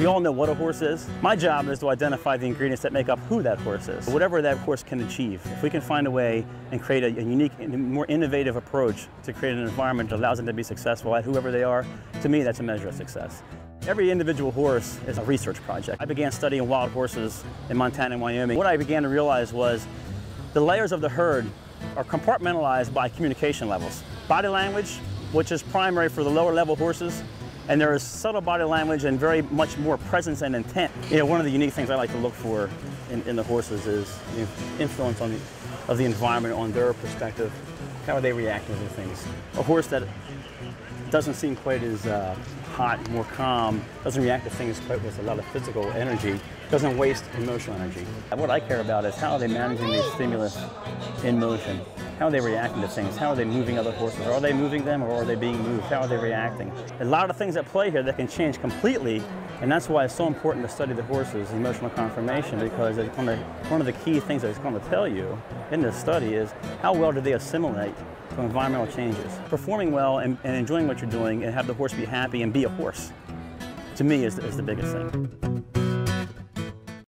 We all know what a horse is. My job is to identify the ingredients that make up who that horse is, whatever that horse can achieve. If we can find a way and create a, a unique and more innovative approach to create an environment that allows them to be successful at whoever they are, to me that's a measure of success. Every individual horse is a research project. I began studying wild horses in Montana and Wyoming. What I began to realize was the layers of the herd are compartmentalized by communication levels. Body language, which is primary for the lower level horses, and there is subtle body language and very much more presence and intent. You know, one of the unique things I like to look for in, in the horses is the influence on the, of the environment on their perspective. How are they reacting to things? A horse that doesn't seem quite as uh, hot, more calm, doesn't react to things quite with a lot of physical energy, doesn't waste emotional energy. What I care about is how are they managing these stimulus in motion? How are they reacting to things? How are they moving other horses? Are they moving them or are they being moved? How are they reacting? A lot of things at play here that can change completely, and that's why it's so important to study the horses, emotional conformation, because one of, one of the key things that it's going to tell you in this study is how well do they assimilate to environmental changes. Performing well and, and enjoying what you're doing and have the horse be happy and be a horse, to me, is, is the biggest thing.